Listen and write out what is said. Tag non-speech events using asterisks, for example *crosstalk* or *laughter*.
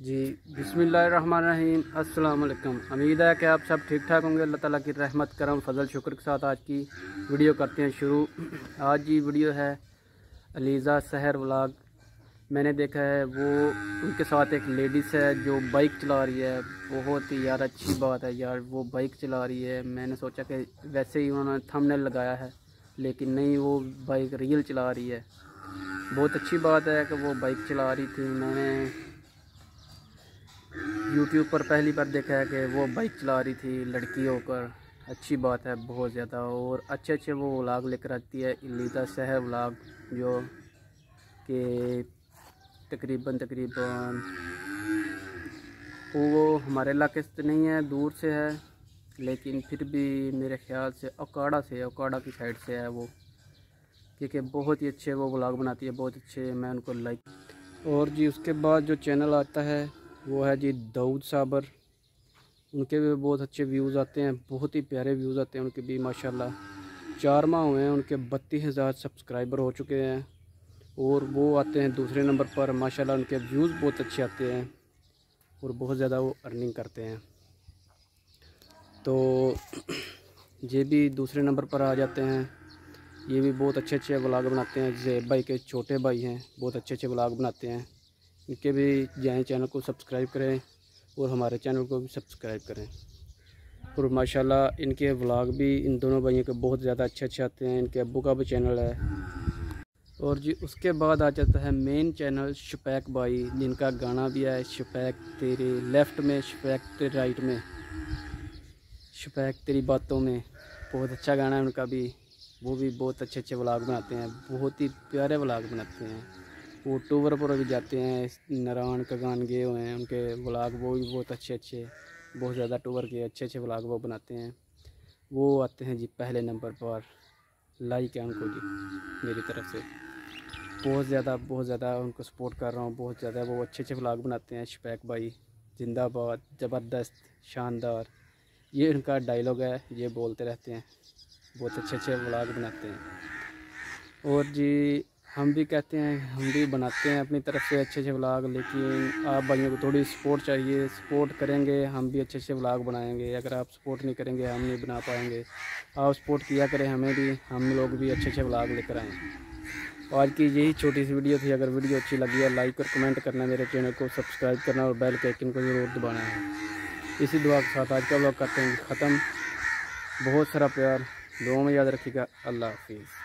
जी बिसमीम वालेकुम उम्मीद है कि आप सब ठीक ठाक होंगे। अल्लाह ताला की रहमत, करम, फजल, शुक्र के साथ आज की वीडियो करते हैं शुरू। आज की वीडियो है अलीज़ा शहर व्लाग। मैंने देखा है, वो उनके साथ एक लेडीज़ है जो बाइक चला रही है। बहुत ही यार, अच्छी बात है यार, वो बाइक चला रही है। मैंने सोचा कि वैसे ही उन्होंने थंबनेल लगाया है, लेकिन नहीं, वो बाइक रियल चला रही है। बहुत अच्छी बात है कि वो बाइक चला रही थी। मैंने यूट्यूब पर पहली बार देखा है कि वो बाइक चला रही थी लड़की होकर अच्छी बात है, बहुत ज़्यादा। और अच्छे अच्छे वो व्लाग लेकर आती है, इलीदा शहर व्लाग, जो कि तकरीबन तकरीबन वो हमारे इलाके से नहीं है, दूर से है, लेकिन फिर भी मेरे ख्याल से अकाड़ा से अकाड़ा की साइड से है वो। क्योंकि बहुत ही अच्छे वो व्लाग बनाती है, बहुत अच्छे, मैं उनको लाइक और जी, उसके बाद जो चैनल आता है वो है जी दाऊद साबर। उनके भी बहुत अच्छे व्यूज़ आते हैं, बहुत ही प्यारे व्यूज़ आते हैं उनके भी, माशाल्लाह। चार माह हुए हैं, उनके बत्तीस हज़ार सब्सक्राइबर हो चुके हैं। और वो आते हैं दूसरे नंबर पर, माशाल्लाह उनके व्यूज़ बहुत अच्छे आते हैं और बहुत ज़्यादा वो अर्निंग करते हैं। तो *clears throat* ये भी दूसरे नंबर पर आ जाते हैं। ये भी बहुत अच्छे अच्छे व्लाग बनाते हैं। जैब भाई के छोटे भाई हैं, बहुत अच्छे अच्छे व्लाग बनाते हैं। इनके भी जाएँ, चैनल को सब्सक्राइब करें और हमारे चैनल को भी सब्सक्राइब करें। और माशाल्लाह, इनके व्लॉग भी इन दोनों भाइयों के बहुत ज़्यादा अच्छे अच्छे आते हैं। इनके अबू का भी चैनल है। और जी, उसके बाद आ जाता है मेन चैनल शपैक भाई, जिनका गाना भी है शपैक तेरे लेफ़्ट में शपैक तेरे राइट में। शपैक तेरी बातों में बहुत अच्छा गाना है उनका भी। वो भी बहुत अच्छे अच्छे व्लॉग बनाते हैं, बहुत ही प्यारे व्लॉग बनाते हैं। वो टूबर पर भी जाते हैं नारायण का गान गए हुए हैं, उनके ब्लाग वो भी बहुत अच्छे अच्छे बहुत ज़्यादा टूबर के अच्छे अच्छे ब्लाग वो बनाते हैं। वो आते हैं जी पहले नंबर पर लाइक है उनको जी, मेरी तरफ़ से। बहुत ज़्यादा बहुत ज़्यादा उनको सपोर्ट कर रहा हूँ, बहुत ज़्यादा वो अच्छे अच्छे ब्लाग बनाते हैं शपैक भाई, जिंदाबाद, ज़बरदस्त, शानदार। ये उनका डायलॉग है, ये बोलते रहते हैं, बहुत अच्छे अच्छे ब्लाग बनाते हैं। और जी हम भी कहते हैं, हम भी बनाते हैं अपनी तरफ़ से अच्छे अच्छे व्लाग लेकिन आप भाइयों को थोड़ी सपोर्ट चाहिए। सपोर्ट करेंगे, हम भी अच्छे अच्छे व्लाग बनाएँगे। अगर आप सपोर्ट नहीं करेंगे, हम नहीं बना पाएँगे। आप सपोर्ट किया करें हमें भी, हम लोग भी अच्छे अच्छे व्लाग लेकर आएँ। आज की यही छोटी सी वीडियो थी। अगर वीडियो अच्छी लगी है लाइक और कमेंट करना, मेरे चैनल को सब्सक्राइब करना और बेल के आइकन को ज़रूर दबाना है। इसी दुआ के साथ आज का व्लॉग करते हैं। ख़त्म। बहुत सारा प्यार। दुआ में याद रखिएगा। अल्लाह हाफिज़।